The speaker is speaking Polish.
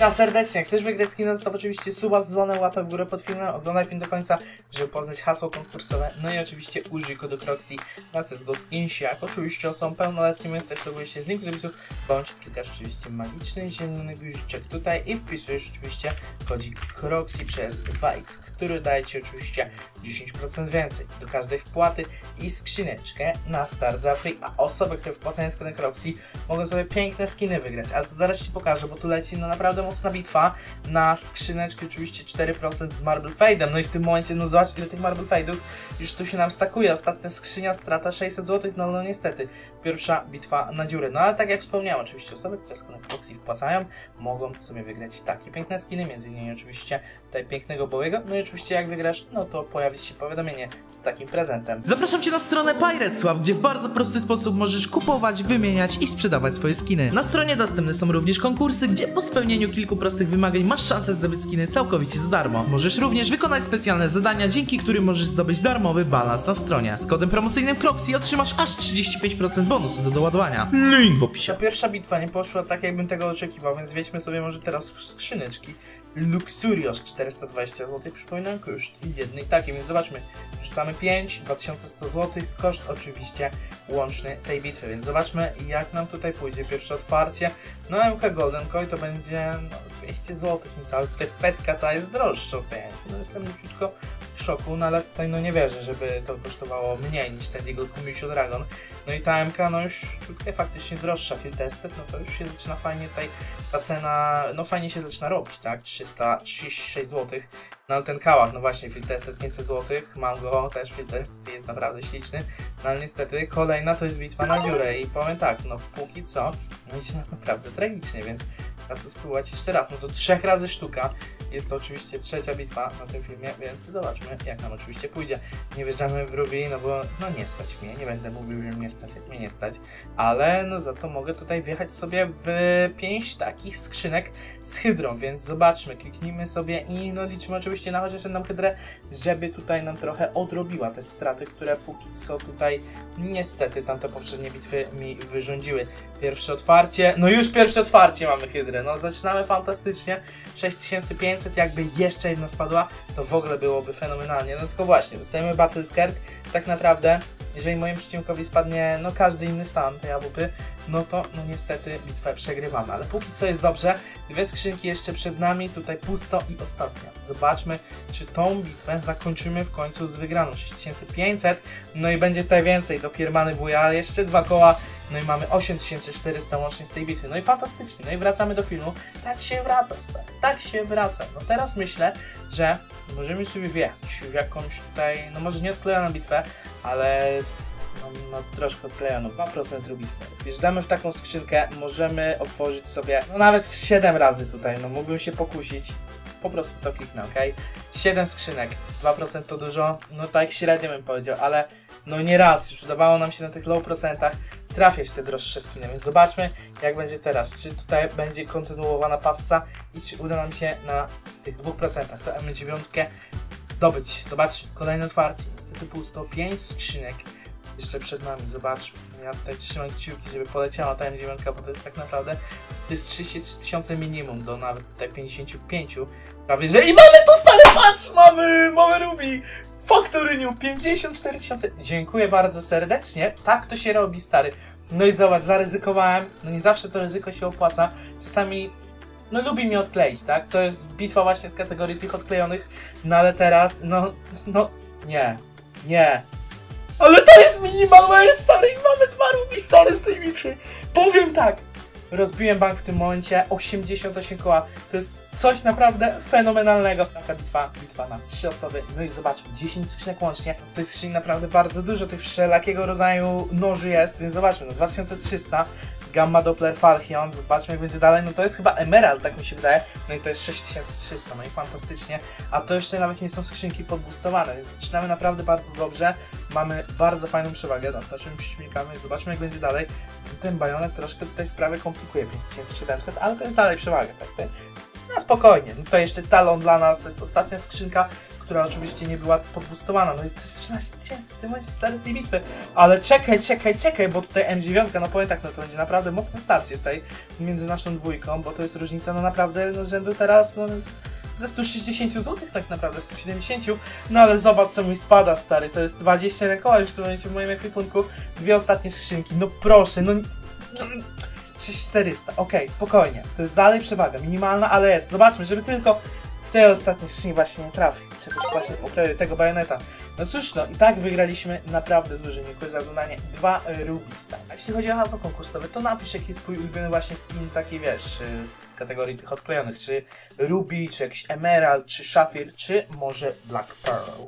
Ja serdecznie, jak chcesz wygrać skina, zostaw oczywiście suba, dzwonę, łapę w górę pod filmem, oglądaj film do końca, żeby poznać hasło konkursowe, no i oczywiście użyj kodu Proxy na CSGO Skinsi, jak oczywiście są pełnoletnim, jesteś logujesz się z linku z opisu, bądź klikasz oczywiście magiczny zielony guziczek tutaj i wpisujesz oczywiście kodzik Proxy przez 2x, który daje Ci oczywiście 10% więcej do każdej wpłaty i skrzyneczkę na start za free, a osoby, które wpłacają z kodem Proxy mogą sobie piękne skiny wygrać, ale to zaraz Ci pokażę, bo tu leci no naprawdę mocna bitwa na skrzyneczkę oczywiście 4% z Marble Fade'em, no i w tym momencie, no zobacz ile tych Marble Fade'ów już tu się nam stakuje, ostatnia skrzynia strata 600 zł, no no niestety, pierwsza bitwa na dziurę, no ale tak jak wspomniałem, oczywiście osoby, które z Proxy wpłacają, mogą sobie wygrać takie piękne skiny, między innymi oczywiście tutaj pięknego Bowiego, no i oczywiście jak wygrasz, no to pojawi się powiadomienie z takim prezentem. Zapraszam Cię na stronę PirateSwap, gdzie w bardzo prosty sposób możesz kupować, wymieniać i sprzedawać swoje skiny. Na stronie dostępne są również konkursy, gdzie po spełnieniu kilku prostych wymagań masz szansę zdobyć skiny całkowicie za darmo. Możesz również wykonać specjalne zadania, dzięki którym możesz zdobyć darmowy balans na stronie. Z kodem promocyjnym Proxy otrzymasz aż 35% bonusu do doładowania. Link w opisie. Ta pierwsza bitwa nie poszła tak, jakbym tego oczekiwał, więc wejdźmy sobie może teraz w skrzyneczki. Luxurious 420 zł, przypominam koszt jednej takiej, więc zobaczmy. Rzucamy 5, 2100 zł, koszt oczywiście łączny tej bitwy, więc zobaczmy jak nam tutaj pójdzie. Pierwsze otwarcie, no MK Golden Koi to będzie no, z 200 zł, niecałe. Tutaj petka ta jest droższa, no jestem leciutko w szoku, no ale tutaj no nie wierzę, żeby to kosztowało mniej niż ten Eagle Commission Dragon. No i ta MK no już tutaj faktycznie droższa, field tested, no to już się zaczyna fajnie tutaj ta cena, no fajnie się zaczyna robić, tak? 336 zł. Ale ten kałach, no właśnie, field tested 500 zł, mam go, też field jest naprawdę śliczny. No ale niestety kolejna to jest bitwa na dziurę i powiem tak, no póki co, no idzie naprawdę tragicznie, więc warto spróbować jeszcze raz. No to trzech razy sztuka. Jest to oczywiście trzecia bitwa na tym filmie, więc zobaczmy jak nam oczywiście pójdzie. Nie wjeżdżamy w Ruby, no bo no nie stać mnie, nie będę mówił, że mnie stać, jak mnie nie stać, ale no za to mogę tutaj wjechać sobie w pięć takich skrzynek z hydrą, więc zobaczmy, kliknijmy sobie i no liczymy oczywiście na chociaż jedną hydrę, żeby tutaj nam trochę odrobiła te straty, które póki co tutaj niestety tamte poprzednie bitwy mi wyrządziły. Pierwsze otwarcie, no już pierwsze otwarcie mamy hydrę, no zaczynamy fantastycznie, 6500 jakby jeszcze jedna spadła, to w ogóle byłoby fenomenalnie, no tylko właśnie, dostajemy Battle Skirt, tak naprawdę, jeżeli moim przeciwnikowi spadnie, no każdy inny stan tej AWP, no to no niestety bitwę przegrywamy, ale póki co jest dobrze, dwie skrzynki jeszcze przed nami, tutaj pusto i ostatnia. Zobaczmy, czy tą bitwę zakończymy w końcu z wygraną. 6500, no i będzie tutaj więcej. Do Kiermany Buja, jeszcze dwa koła, no i mamy 8400 łącznie z tej bitwy, no i fantastycznie, no i wracamy do filmu, tak się wraca, stary, tak się wraca, no teraz myślę, że możemy sobie wjechać w jakąś tutaj, no może nie odklejoną bitwę, ale no, no troszkę odklejoną, 2% Rubister. Wjeżdżamy w taką skrzynkę, możemy otworzyć sobie, no nawet 7 razy tutaj, no mógłbym się pokusić. Po prostu to kliknę, ok? 7 skrzynek, 2% to dużo, no tak średnio bym powiedział, ale no nie raz, już udawało nam się na tych low procentach trafiać te droższe skiny, więc zobaczmy jak będzie teraz, czy tutaj będzie kontynuowana passa i czy uda nam się na tych 2% to M9 zdobyć. Zobaczmy, kolejne otwarcie, niestety pusto, 5 skrzynek jeszcze przed nami, zobaczmy. Ja tutaj trzymam kciuki, żeby poleciała ta M9, bo to jest tak naprawdę, to jest 33 tysiące minimum do nawet tutaj 55, prawie że i mamy to stale, patrz, mamy, mamy Ruby, Factory New, 54 tysiące, dziękuję bardzo serdecznie, tak to się robi, stary. No i zobacz, zaryzykowałem, no nie zawsze to ryzyko się opłaca, czasami no lubi mnie odkleić, tak? To jest bitwa właśnie z kategorii tych odklejonych, no ale teraz, no, no, nie, nie. Ale to jest minimalware, stary, i mamy dwa rubi, stary, z tej bitwy. Powiem tak, rozbiłem bank w tym momencie, 88 koła, to jest coś naprawdę fenomenalnego. Taka bitwa, bitwa na trzy osoby, no i zobaczmy, 10 skrzynek łącznie, w tej skrzyni naprawdę bardzo dużo tych wszelakiego rodzaju noży jest, więc zobaczmy, no 2300, Gamma Doppler Falchion, zobaczmy jak będzie dalej, no to jest chyba Emerald, tak mi się wydaje, no i to jest 6300, no i fantastycznie, a to jeszcze nawet nie są skrzynki podbustowane, więc zaczynamy naprawdę bardzo dobrze, mamy bardzo fajną przewagę nad naszymi przeciwnikami, zobaczmy jak będzie dalej, ten bajonet troszkę tutaj sprawę komplikuje, 5700, ale to jest dalej przewaga, tak, No spokojnie, no to jeszcze talon dla nas, to jest ostatnia skrzynka, która oczywiście nie była podbustowana, no i to jest 13 tysięcy w tym momencie stary z tej bitwy, ale czekaj, czekaj, czekaj, bo tutaj M9, no powiem tak, no to będzie naprawdę mocne starcie tutaj między naszą dwójką, bo to jest różnica, no naprawdę, no rzędu teraz, no ze 160 zł tak naprawdę, 170, no ale zobacz co mi spada stary, to jest 20 koła już tu będzie w moim ekwipunku, dwie ostatnie skrzynki, no proszę, no... no 6400, okej, spokojnie, to jest dalej przewaga, minimalna, ale jest, zobaczmy, żeby tylko w tej ostatniej skrzyni właśnie nie trafić, czegoś właśnie pokroju tego bajoneta. No cóż, no i tak wygraliśmy naprawdę dużo, dziękuję za oglądanie, dwa y, Rubista. A jeśli chodzi o hasło konkursowe, to napisz jaki jest twój ulubiony właśnie skin taki, wiesz, y, z kategorii tych odklejonych, czy Ruby, czy jakiś Emerald, czy Shafir, czy może Black Pearl.